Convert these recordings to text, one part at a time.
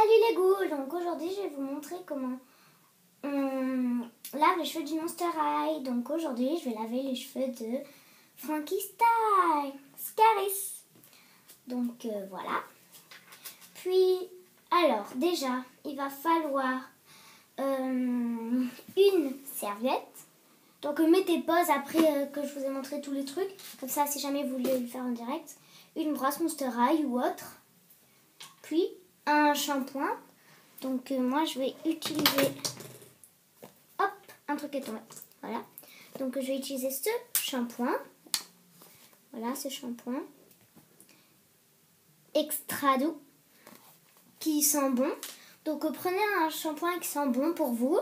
Salut les goûts Donc aujourd'hui je vais vous montrer comment on lave les cheveux du Monster High. Donc aujourd'hui je vais laver les cheveux de Frankie Style, Scaris. Donc euh, voilà. Puis alors déjà il va falloir euh, une serviette. Donc mettez pause après euh, que je vous ai montré tous les trucs. Comme ça si jamais vous voulez le faire en direct. Une brosse Monster High ou autre. Puis un shampoing. Donc euh, moi je vais utiliser hop un truc est tombé. Voilà. Donc je vais utiliser ce shampoing. Voilà ce shampoing extra doux qui sent bon. Donc euh, prenez un shampoing qui sent bon pour vous.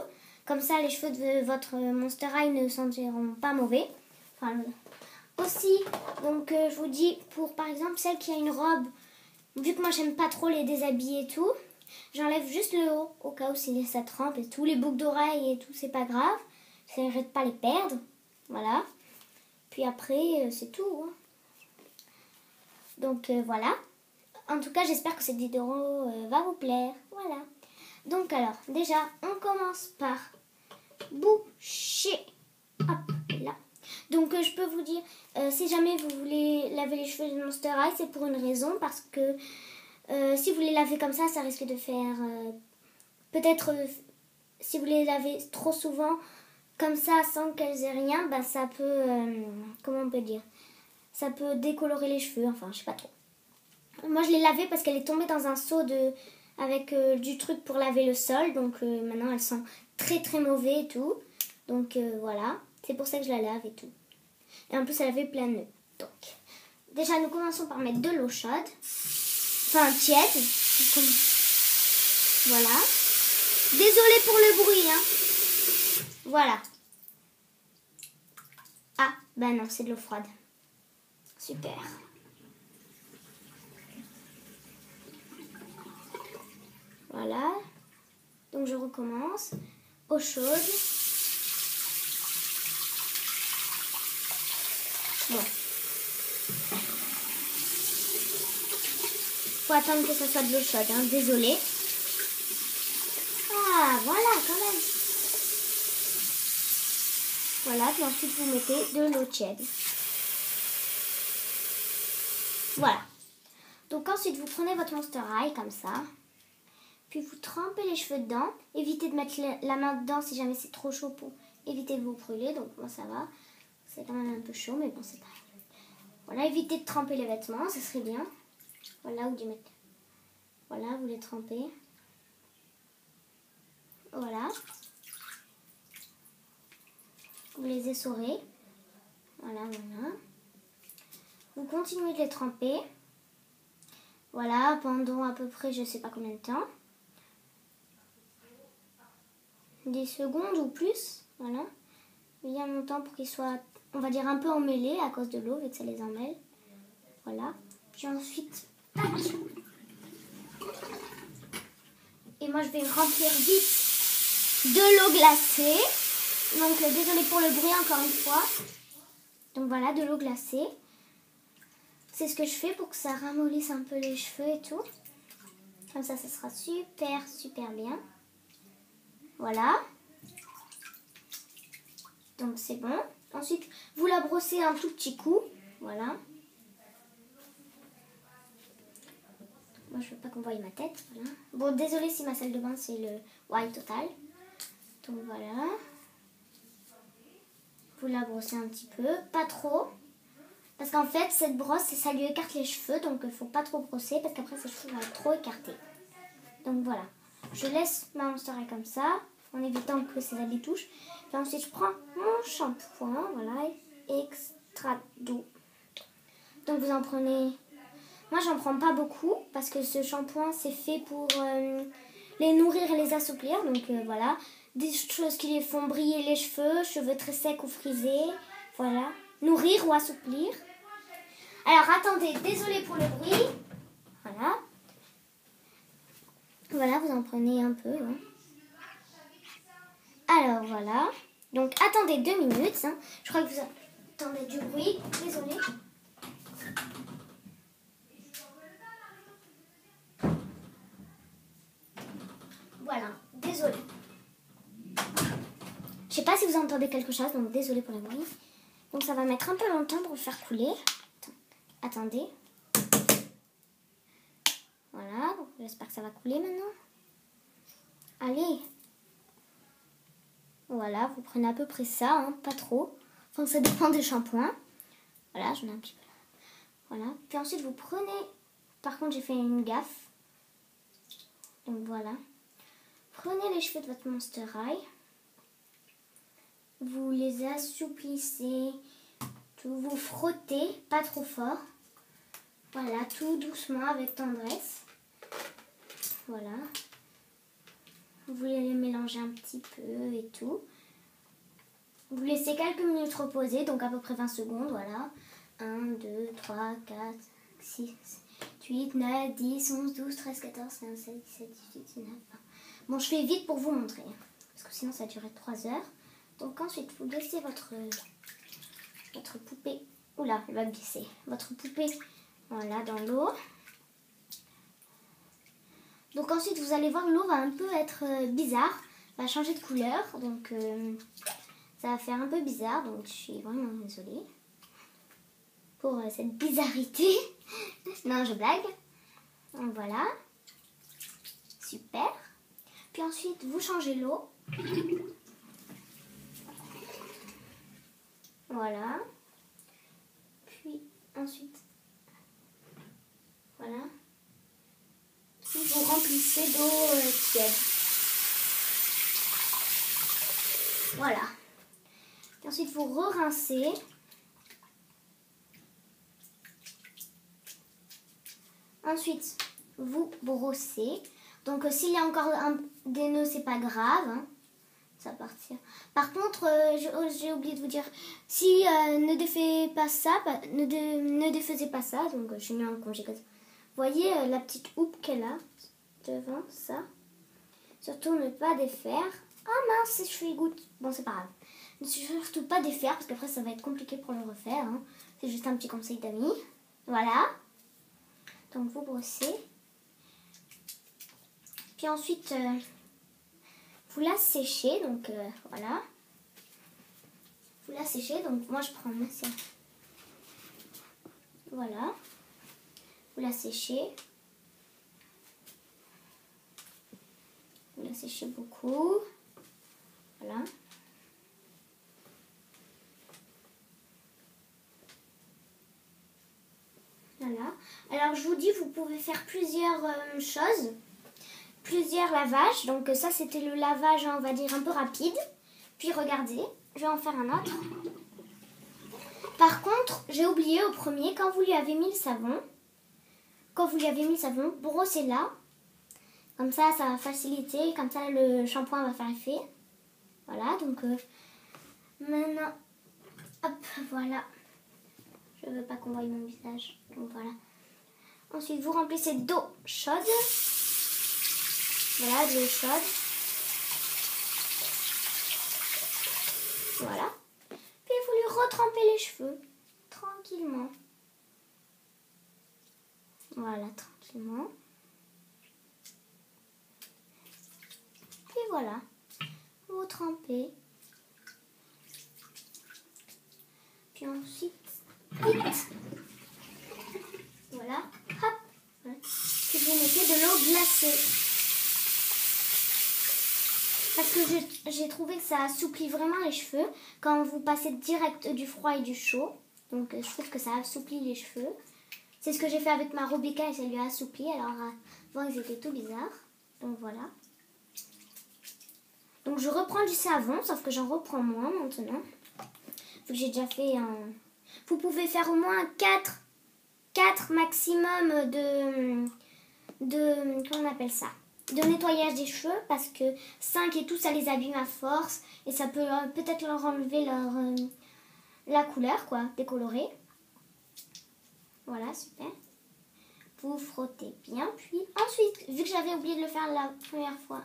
Comme ça les cheveux de votre Monster High ne sentiront pas mauvais. Enfin, aussi, donc euh, je vous dis pour par exemple celle qui a une robe vu que moi j'aime pas trop les déshabiller et tout, j'enlève juste le haut au cas où si ça trempe et tout, les boucles d'oreilles et tout, c'est pas grave. J'essaierai de pas les perdre. Voilà. Puis après, euh, c'est tout. Hein. Donc euh, voilà. En tout cas, j'espère que cette vidéo euh, va vous plaire. Voilà. Donc alors, déjà, on commence par boucher. Donc je peux vous dire, euh, si jamais vous voulez laver les cheveux de Monster High, c'est pour une raison, parce que euh, si vous les lavez comme ça, ça risque de faire... Euh, peut-être, si vous les lavez trop souvent, comme ça, sans qu'elles aient rien, bah, ça peut... comment on peut dire Ça peut décolorer les cheveux, enfin, je sais pas trop. Moi, je l'ai lavée parce qu'elle est tombée dans un seau avec du truc pour laver le sol, donc maintenant, elle sent très très mauvais et tout. Donc voilà, c'est pour ça que je la lave et tout. Et en plus, elle avait plein de. Donc, déjà, nous commençons par mettre de l'eau chaude. Enfin, tiède. Voilà. Désolée pour le bruit, hein. Voilà. Ah, ben non, c'est de l'eau froide. Super. Voilà. Donc je recommence. Eau chaude. Bon. Faut attendre que ça soit de l'eau chaude, hein. désolé. Ah, voilà, quand même. Voilà, puis ensuite vous mettez de l'eau tiède. Voilà. Donc ensuite vous prenez votre Monster High comme ça. Puis vous trempez les cheveux dedans. Évitez de mettre la main dedans si jamais c'est trop chaud pour éviter de vous brûler. Donc moi ça va. C'est quand même un peu chaud, mais bon, c'est pas Voilà, évitez de tremper les vêtements, ça serait bien. Voilà, où du mettre. Voilà, vous les trempez. Voilà. Vous les essorez. Voilà, voilà. Vous continuez de les tremper. Voilà, pendant à peu près, je sais pas combien de temps. Des secondes ou plus. Voilà. Bien longtemps pour qu'ils soient on va dire un peu emmêlés à cause de l'eau, vu que ça les emmêle. Voilà. Puis ensuite, Et moi, je vais remplir vite de l'eau glacée. Donc, euh, désolé pour le bruit encore une fois. Donc voilà, de l'eau glacée. C'est ce que je fais pour que ça ramollisse un peu les cheveux et tout. Comme ça, ça sera super, super bien. Voilà. Donc c'est bon. Ensuite, vous la brossez un tout petit coup. Voilà. Moi, je veux pas qu'on voie ma tête. Bon, désolé si ma salle de bain, c'est le white total. Donc voilà. Vous la brossez un petit peu. Pas trop. Parce qu'en fait, cette brosse, ça lui écarte les cheveux. Donc, il faut pas trop brosser parce qu'après, ses cheveux vont être trop écartés. Donc voilà. Je laisse ma monster comme ça en évitant que ses habits touchent. Ensuite, je prends mon shampoing, voilà, extra doux. Donc vous en prenez... Moi, j'en prends pas beaucoup parce que ce shampoing, c'est fait pour euh, les nourrir et les assouplir. Donc euh, voilà, des choses qui les font briller les cheveux, cheveux très secs ou frisés. Voilà, nourrir ou assouplir. Alors attendez, désolé pour le bruit. Voilà. Voilà, vous en prenez un peu. Hein. Voilà. Donc attendez deux minutes. Hein. Je crois que vous entendez du bruit. Désolée. Voilà, désolé. Je sais pas si vous entendez quelque chose, donc désolé pour le bruit. Donc ça va mettre un peu longtemps pour faire couler. Attendez. Voilà, j'espère que ça va couler maintenant. Allez. Voilà, vous prenez à peu près ça, hein, pas trop. Enfin, ça dépend des shampoings. Voilà, j'en ai un petit peu là. Voilà. Puis ensuite, vous prenez... Par contre, j'ai fait une gaffe. Donc voilà. Prenez les cheveux de votre Monster High. Vous les assouplissez. Vous frottez, pas trop fort. Voilà, tout doucement avec tendresse. Voilà. Vous voulez les mélanger un petit peu et tout. Vous laissez quelques minutes reposer, donc à peu près 20 secondes, voilà. 1, 2, 3, 4, 6, 8, 9, 10, 11, 12, 13, 14, 15, 16, 17, 18, 19, 20. Bon, je fais vite pour vous montrer, parce que sinon ça durait 3 heures. Donc ensuite, vous laissez votre, votre poupée, oula, elle va glisser, votre poupée, voilà, dans l'eau. Donc ensuite, vous allez voir, l'eau va un peu être euh, bizarre, va changer de couleur, donc euh, ça va faire un peu bizarre, donc je suis vraiment désolée pour euh, cette bizarreté. non, je blague. Donc voilà. Super. Puis ensuite, vous changez l'eau. Voilà. Puis ensuite, voilà. Vous remplissez d'eau euh, tiède. Voilà. Ensuite, vous re-rincez. Ensuite, vous brossez. Donc, euh, s'il y a encore un, des nœuds, c'est pas grave. Hein. Ça partir. Par contre, euh, oh, j'ai oublié de vous dire, si ne défait pas ça, ne, ne défaisez pas ça. Donc, je mets en congé. Vous voyez la petite houppe qu'elle a devant ça. Surtout ne pas défaire. Ah mince, je fais goutte. Bon, c'est pas grave. Ne surtout pas défaire parce qu'après ça va être compliqué pour le refaire. Hein. C'est juste un petit conseil d'amis. Voilà. Donc vous brossez. Puis ensuite, euh, vous la séchez. Donc euh, voilà. Vous la séchez. Donc moi je prends ma Voilà. La séchez. Vous la séchez beaucoup. Voilà. Voilà. Alors je vous dis, vous pouvez faire plusieurs euh, choses, plusieurs lavages. Donc ça c'était le lavage, on va dire, un peu rapide. Puis regardez, je vais en faire un autre. Par contre, j'ai oublié au premier, quand vous lui avez mis le savon, quand vous lui avez mis savon, brossez-la. Comme ça, ça va faciliter, comme ça le shampoing va faire effet. Voilà, donc euh, maintenant, hop, voilà. Je veux pas qu'on voie mon visage. Donc voilà. Ensuite, vous remplissez d'eau chaude. Voilà, de l'eau chaude. Voilà. Puis vous lui retrempez les cheveux. Tranquillement. Voilà, tranquillement. Puis voilà. Vous trempez. Puis ensuite. Voilà. Hop. Puis vous mettez de l'eau glacée. Parce que j'ai trouvé que ça assouplit vraiment les cheveux quand vous passez direct du froid et du chaud. Donc je trouve que ça assouplit les cheveux. C'est ce que j'ai fait avec ma Robica et ça lui a assoupli. Alors avant ils étaient tout bizarres. Donc voilà. Donc je reprends du savon, sauf que j'en reprends moins maintenant. J'ai fait un... Vous pouvez faire au moins 4, 4 maximum de... de... comment on appelle ça? De nettoyage des cheveux parce que 5 et tout ça les abîme à force et ça peut euh, peut-être leur enlever leur euh, la couleur quoi, décolorer. Voilà, super. Vous frottez bien puis ensuite, vu que j'avais oublié de le faire la première fois,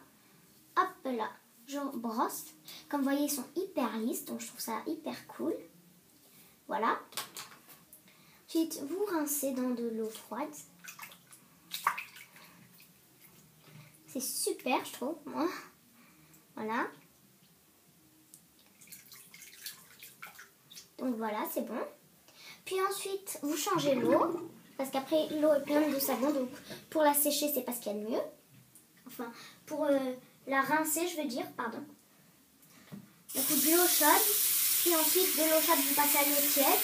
hop là, je brosse. Comme vous voyez, ils sont hyper lisses, donc je trouve ça hyper cool. Voilà. Ensuite, vous rincez dans de l'eau froide. C'est super, je trouve, moi. Voilà. Donc voilà, c'est bon. Puis ensuite, vous changez l'eau. Parce qu'après, l'eau est pleine de savon. Donc pour la sécher, c'est pas ce qu'il y a de mieux. Enfin, pour euh, la rincer, je veux dire, pardon. Donc de l'eau chaude. Puis ensuite, de l'eau chaude, vous passez à l'eau tiède.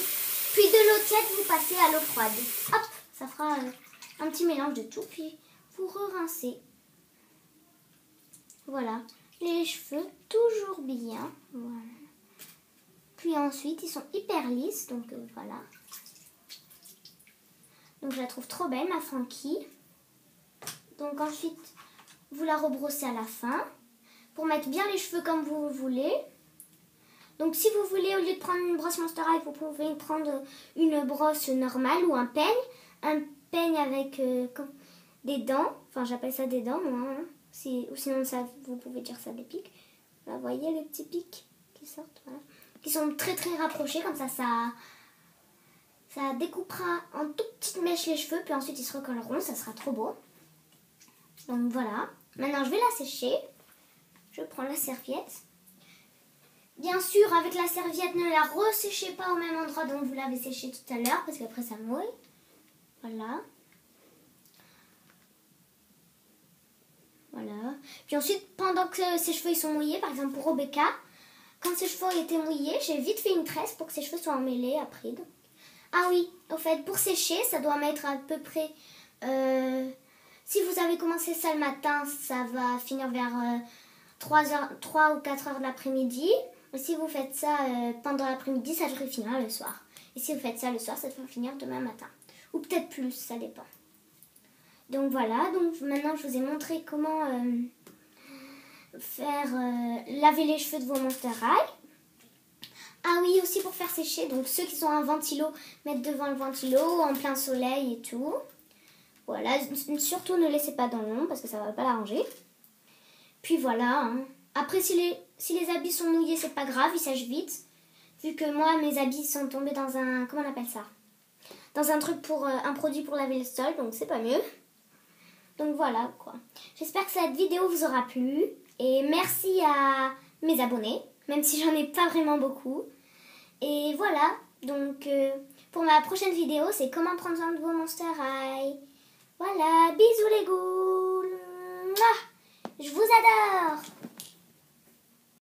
Puis de l'eau tiède, vous passez à l'eau froide. Hop, ça fera euh, un petit mélange de tout. Puis vous re-rincez. Voilà. Les cheveux toujours bien. Voilà. Puis ensuite, ils sont hyper lisses. Donc euh, voilà. Donc je la trouve trop belle, ma Frankie. Donc ensuite, vous la rebrossez à la fin. Pour mettre bien les cheveux comme vous voulez. Donc si vous voulez, au lieu de prendre une brosse Monster High, vous pouvez prendre une brosse normale ou un peigne. Un peigne avec euh, des dents. Enfin, j'appelle ça des dents, moi. Hein. ou sinon, ça, vous pouvez dire ça des pics. Vous voyez les petits pics qui sortent Qui sont très très rapprochés, comme ça, ça, ça découpera en toutes petites mèches les cheveux. Puis ensuite, ils se recolleront, ça sera trop beau. Donc voilà. Maintenant, je vais la sécher. Je prends la serviette. Bien sûr, avec la serviette, ne la resséchez pas au même endroit dont vous l'avez séché tout à l'heure, parce qu'après ça mouille. Voilà. Voilà. Puis ensuite, pendant que ses cheveux ils sont mouillés, par exemple pour Rebecca, quand ses cheveux étaient mouillés, j'ai vite fait une tresse pour que ses cheveux soient emmêlés après. Ah oui, au fait, pour sécher, ça doit mettre à peu près... Euh, si vous avez commencé ça le matin, ça va finir vers 3, heures, 3 ou 4 heures de l'après-midi si vous faites ça euh, pendant l'après-midi, ça devrait finir le soir. Et si vous faites ça le soir, ça devrait finir demain matin. Ou peut-être plus, ça dépend. Donc voilà, donc maintenant je vous ai montré comment euh, faire euh, laver les cheveux de vos Monster High. Ah oui, aussi pour faire sécher, donc ceux qui sont un ventilo, mettre devant le ventilo, en plein soleil et tout. Voilà, surtout ne laissez pas dans l'ombre parce que ça va pas l'arranger. Puis voilà, hein. après si les si les habits sont mouillés, c'est pas grave, ils sèchent vite. Vu que moi, mes habits sont tombés dans un. Comment on appelle ça? Dans un truc pour. Euh, un produit pour laver le sol, donc c'est pas mieux. Donc voilà quoi. J'espère que cette vidéo vous aura plu. Et merci à mes abonnés, même si j'en ai pas vraiment beaucoup. Et voilà, donc euh, pour ma prochaine vidéo, c'est comment prendre soin de vos Monster High. Voilà, bisous les ghouls. Je vous adore